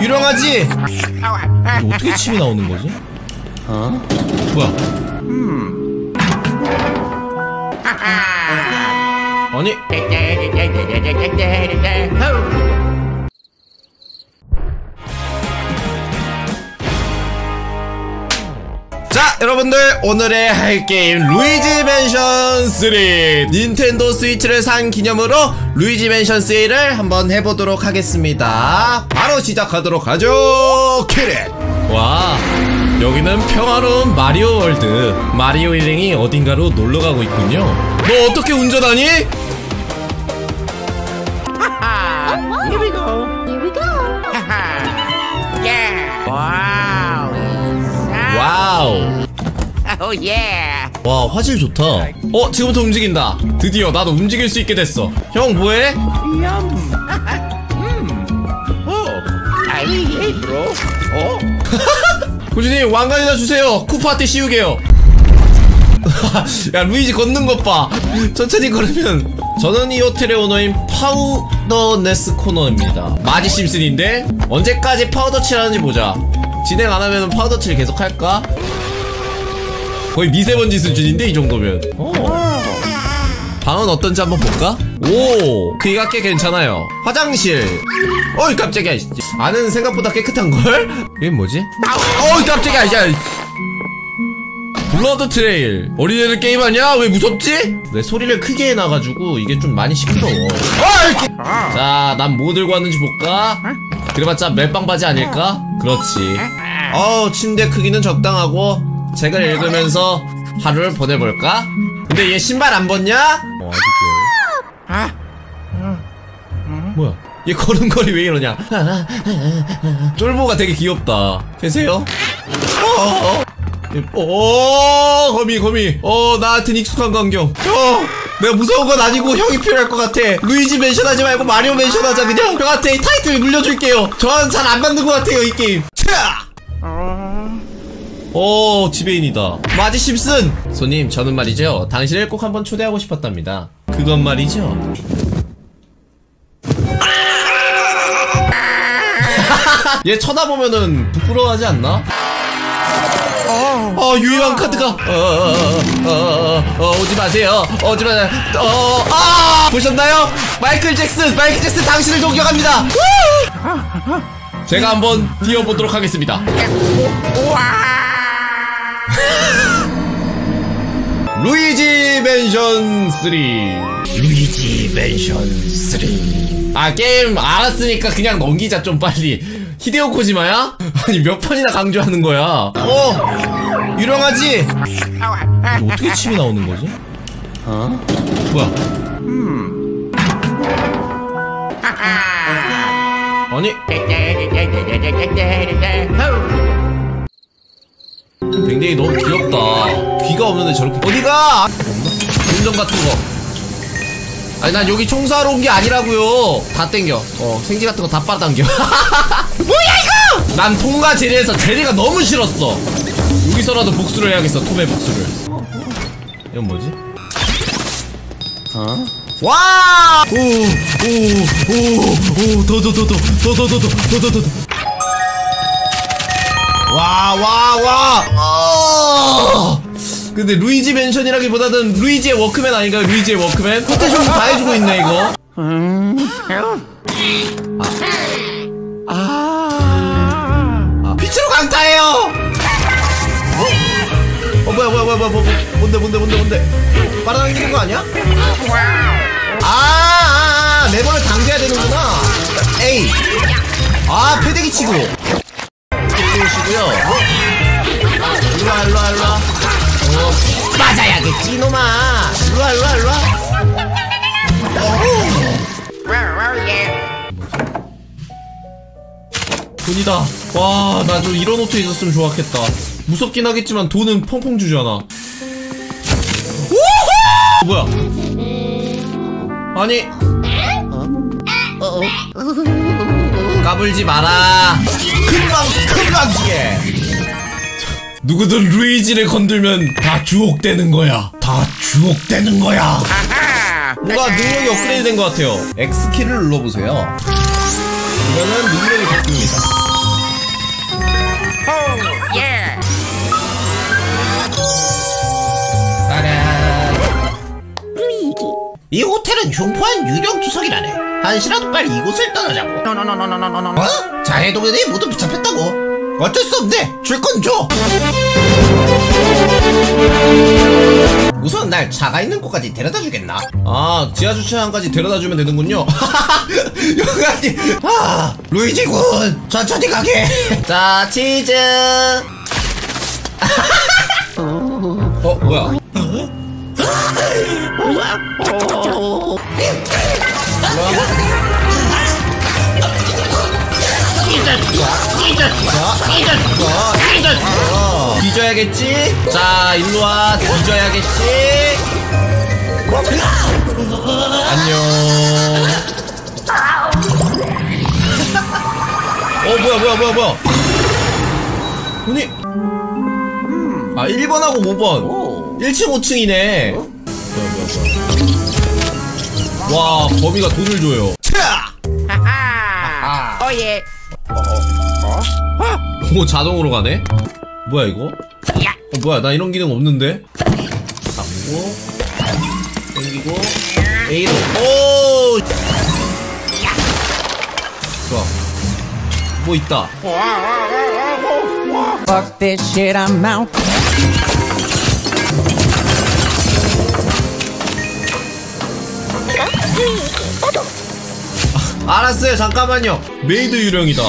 유령하지? 이거 어떻게 침이 나오는 거지? 어? 뭐야? 아니 자 여러분들 오늘의 할 게임 루이지 맨션 3 닌텐도 스위치를 산 기념으로 루이지 맨션 3를 한번 해보도록 하겠습니다. 바로 시작하도록 하죠. 키릿. 와 여기는 평화로운 마리오 월드. 마리오 일행이 어딘가로 놀러가고 있군요. 너 어떻게 운전하니? 와우 Oh yeah. 와 화질 좋다 어 지금부터 움직인다 드디어 나도 움직일 수 있게 됐어 형 뭐해? Yum. oh. I hey bro. Oh. 구준님 왕관이나 주세요 쿠파한테 씌우게요 야 루이지 걷는 것봐 천천히 걸으면 저는 이 호텔의 오너인 파우더네스 코너입니다 마지 심슨인데 언제까지 파우더 칠하는지 보자 진행 안 하면 파우더 칠 계속 할까? 거의 미세먼지 수준인데 이 정도면 어. 방은 어떤지 한번 볼까? 오 크기가 꽤 괜찮아요 화장실 어이 깜짝이야 씨. 안은 생각보다 깨끗한걸? 이게 뭐지? 어이 깜짝이야 야 blood trail 어린애들 게임 아니야? 왜 무섭지? 내 소리를 크게 해놔가지고 이게 좀 많이 시끄러워 어이! 자난 뭐 들고 왔는지 볼까? 그래봤자 멜빵 바지 아닐까? 그렇지 어 침대 크기는 적당하고 책을 읽으면서 하루를 보내볼까? 근데 얘 신발 안 벗냐? 어 아주 귀여워 뭐야 얘 걸음걸이 왜 이러냐 쫄보가 되게 귀엽다 계세요? 어, 어, 거미 거미. 어 나한텐 익숙한 광경. 어 내가 무서운 건 아니고 형이 필요할 것 같아. 루이지 맨션 하지 말고 마리오 맨션 하자 그냥. 형한테 이 타이틀 물려줄게요. 저는 잘안 맞는 것 같아요 이 게임. 차! 오 지배인이다. 마지 심슨! 손님 저는 말이죠. 당신을 꼭 한번 초대하고 싶었답니다. 그건 말이죠. 얘 쳐다보면은 부끄러워하지 않나? 어. 유희왕 카드가. 어, 어, 어, 어, 어, 오지 마세요. 오지 마세요. 어, 아! 보셨나요? 마이클 잭슨 마이클 잭슨 당신을 존경합니다. 제가 한번 뛰어보도록 하겠습니다. 루이지 맨션 3 루이지 맨션 3 아 게임 알았으니까 그냥 넘기자 좀 빨리 히데오 코지마야? 아니 몇 번이나 강조하는 거야 어 유령하지? 어떻게 침이 나오는 거지? 어? 뭐야 아니 댕댕이 너무 귀엽다 귀가 없는데 저렇게 어디가? 운전 같은 거 아니 난 여기 청소하러 온 게 아니라고요 다 땡겨 어 생지 같은 거 다 빨아당겨 난 통과 제리에서 제리가 너무 싫었어 여기서라도 복수를 해야겠어 톰의 복수를 이건 뭐지? 어? 와! 오, 오, 오, 오, 더, 더, 더, 더, 더, 더, 더, 더, 더, 더, 더, 더. 와, 와, 와! 어! 근데 루이지 맨션이라기보다는 루이지의 워크맨 아닌가요? 루이지의 워크맨? 호텔 쇼다 해주고 있네 이거 아빛 강타해요. 어? 어 뭐야 뭐야 뭐야 뭐야 뭐, 뭐, 뭔데 뭔데 뭔데 뭔데. 빨아당기는 거 아니야? 아, 아, 아, 네 번을 당겨야 되는구나. 에이. 아 패대기 치고. 치고요. 일로와 일로와 일로와. 어, 맞아야겠지 이놈아. 일로와 일로와 일로와 돈이다. 와 나 좀 이런 옷도 있었으면 좋았겠다. 무섭긴 하겠지만 돈은 펑펑 주잖아. 우후! 뭐야? 아니. 까불지 마라. 금방 금방 지게 누구든 루이지를 건들면 다 주옥되는 거야. 다 주옥되는 거야. 뭔가 능력이 업그레이드 된 것 같아요. X키를 눌러보세요 그러면은 능력이 바뀝니다. Oh, yeah. 따란. 이 호텔은 흉포한 유령 투석이라네. 한시라도 빨리 이곳을 떠나자고. 어? 자해동현이 모두 붙잡혔다고. 어쩔 수 없네. 줄 건 줘. 날 차가 있는 곳까지 데려다 주겠나? 아, 지하 주차장까지 데려다 주면 되는군요. 여기까지. 아, 루이지 군. 천천히 가게. 자, 치즈. 어, 뭐야? 뒤져야겠지? 자, 일로와. 뒤져야겠지? 안녕. 어, 뭐야, 뭐야, 뭐야, 뭐야. 아니. 아, 1번하고 5번. 1층, 5층이네. 뭐야, 뭐야, 뭐야. 와, 범이가 돈을 줘요. 차! Haha. Oh, yeah. 오, 자동으로 가네? 뭐야, 이거? 어, 뭐야, 나 이런 기능 없는데? 잡고, 당기고, A로, 오! 좋아. 뭐 있다. Fuck this shit, I'm out. 알았어요, 잠깐만요. 메이드 유령이다.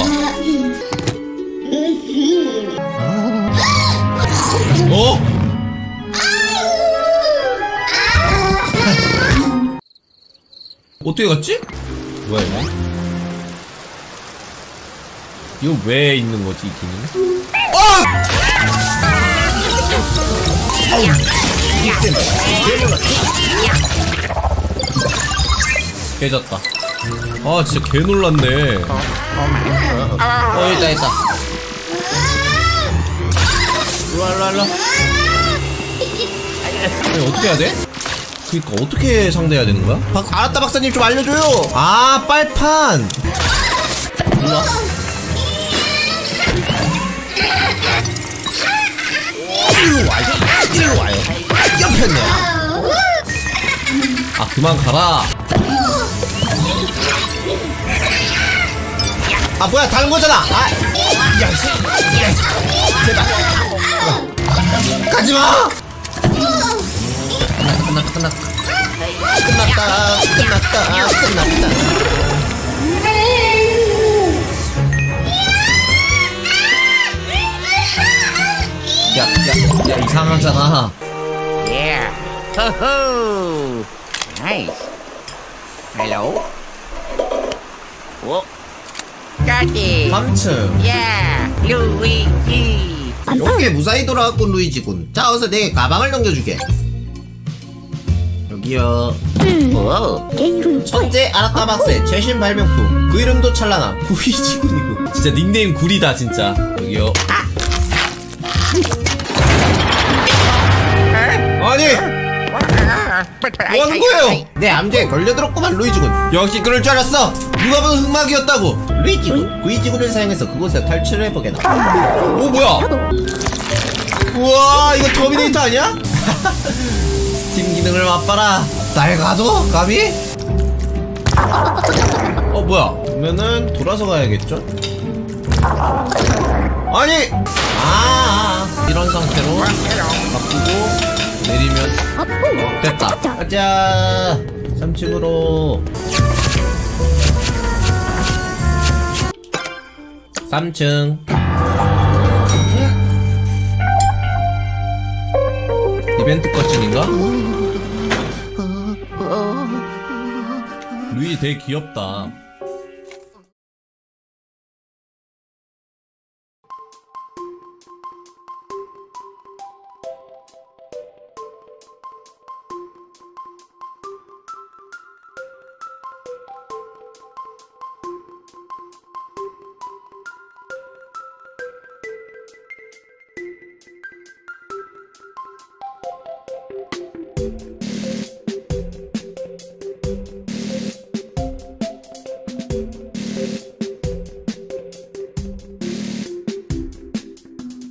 어? 어떻게 갔지? 뭐야, 이거? 이거 왜 있는 거지, 이 기능? 깨졌다. 아, 진짜 개 놀랐네. 어, 있다, 있다. 일로와, 일로와, 일로와. 아니, 어떻게 해야 돼? 그니까, 어떻게 상대해야 되는 거야? 박, 알았다 박사님 좀 알려줘요. 아, 빨판! 일로와. 일로 와요. 일로 와요. 옆였네. 아, 그만 가라. 아 뭐야 다른 거잖아. 아, 야, 씨, 야, 씨. 제발. 어. 가지 마. 끝났다, 끝났다, 끝났다, 끝났다, 끝났다. 야, 야, 야, 이상하잖아. Yeah. Ho ho. It. 3층. Yeah. Luigi. 이렇게 무사히 돌아왔군 루이지군. 자 어서 내 가방을 넘겨주게. 여기요. Whoa. 천재 아라타 박스의 최신 발명품. 그 이름도 찬란한 구이지군이고. 진짜 닉네임 구리다, 진짜. 여기요. 아니! But, but I, 뭐 하는 거예요? 내 암제에 걸려들었구만 루이지군. 역시 그럴 줄 알았어! 누가 봐도 흑막이었다고! 루이지군. 구이지군을 사용해서 그곳에 탈출해보게나. 오, 뭐야! 우와, 이거 터미네이터 아니야? 스팀 기능을 맛봐라! 날 가둬 감히? 어, 뭐야? 그러면은, 돌아서 가야겠죠? 아니! 아, 아, 이런 상태로 바꾸고, 내리면, 어, 됐다. 가자! 3층으로. 3층. 이벤트 거친인가? 루이 되게 귀엽다.